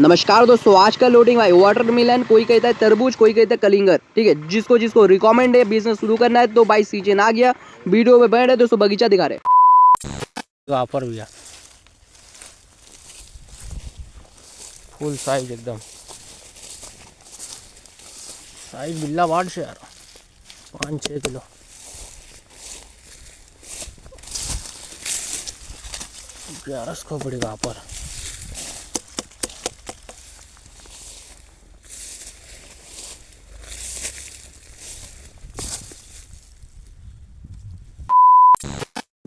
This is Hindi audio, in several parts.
नमस्कार दोस्तों, आज का लोडिंग भाई वाटरमेलन कोई कहता है तरबूज, कोई कहता है कलिंगर ठीक है? जिसको जिसको रिकमेंड है बिज़नेस शुरू करना है तो भाई सीज़न आ गया वीडियो में बैठ दोस्तों, बगीचा दिखा रहे ऑफ़र भैया। फुल साइज़ एकदम। साइज़ बिल्ला वाट से यार पाँच छः किलो। ग्यारह सौ पड़ेगा ऑफ़र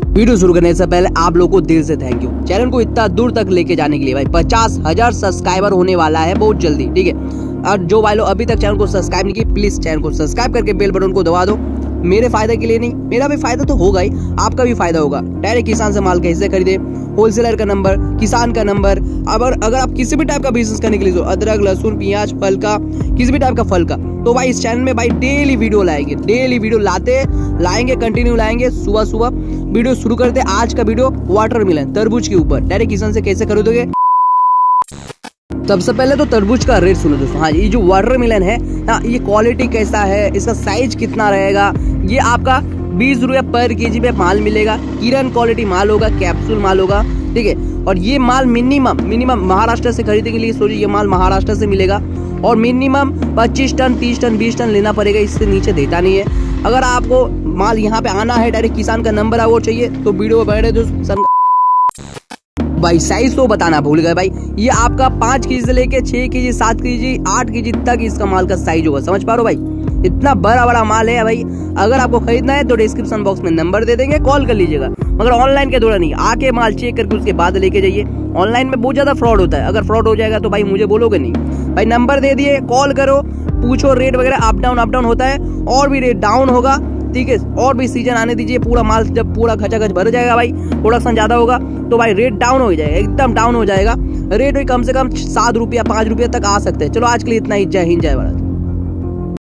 वीडियो शुरू करने से पहले आप लोगों को दिल से थैंक यू चैनल को इतना दूर तक लेके जाने के लिए भाई, पचास हज़ार सब्सक्राइबर होने वाला है बहुत जल्दी, ठीक है? और जो भाई लोग अभी तक चैनल को सब्सक्राइब नहीं किए प्लीज़ चैनल को सब्सक्राइब करके बेल बटन को दबा दो। मेरे फ़ायदे के लिए नहीं, मेरा भी फ़ायदा तो होगा ही, आपका भी फ़ायदा होगा। डायरेक्ट किसान से माल कैसे खरीदे होलसेलर का नंबर किसान का नंबर अगर अगर आप किसी भी टाइप का बिज़नेस करने के लिए अदरक, लहसुन, प्याज फल का किसी भी टाइप का फल का तो भाई इस चैनल में भाई डेली वीडियो लाएँगे डेली वीडियो लाते, लाएँगे कंटिन्यू लाएँगे सुबह सुबह वीडियो शुरू करते, आज का वीडियो वाटर मिलन तरबूज के ऊपर। डायरेक्ट किसान से कैसे खरीदोगे? सबसे पहले तो तरबूज का रेट सुनो दोस्तों। हाँ ये जो वाटर मिलन है हाँ ये क्वालिटी कैसा है, इसका साइज़ कितना रहेगा, ये आपका बीस रुपया पर के पे माल मिलेगा। किरण क्वालिटी माल होगा कैप्सूल माल होगा, ठीक है? और ये माल मिनिमम मिनिमम महाराष्ट्र से खरीदने के लिए सोचिए ये माल महाराष्ट्र से मिलेगा। और मिनिमम 25 टन 30 टन 20 टन लेना पड़ेगा, इससे नीचे देता नहीं है। अगर आपको माल यहाँ पे आना है डायरेक्ट किसान का नंबर है वो चाहिए तो वीडियो बैठे दोस्तों भाई साइज़ तो बताना भूल गए भाई। ये आपका पाँच के जी से लेके छह के जी सात के जी आठ के जी तक इसका माल का साइज़ होगा। समझ पा रहे हो भाई? इतना बड़ा बड़ा माल है भाई। अगर आपको खरीदना है तो डिस्क्रिप्शन बॉक्स में नंबर दे देंगे कॉल कर लीजिएगा। मगर ऑनलाइन के दौरान नहीं आके माल चेक करके उसके बाद लेके जाइए। ऑनलाइन में बहुत ज़्यादा फ्रॉड होता है। अगर फ्रॉड हो जाएगा तो भाई मुझे बोलोगे नहीं। भाई नंबर दे दिए कॉल करो, पूछो रेट वगैरह अप डाउन अप डाउन होता है। और भी रेट डाउन होगा। ठीक है, और भी सीज़न आने दीजिए, पूरा माल जब पूरा खच भर जाएगा भाई प्रोडक्शन ज़्यादा होगा तो भाई रेट डाउन हो जाएगा, एकदम डाउन हो जाएगा। रेट भी कम से कम सात रुपया, पाँच रुपया तक आ सकते हैं। चलो, आज के लिए इतना ही, जय हिंद, जय भारत।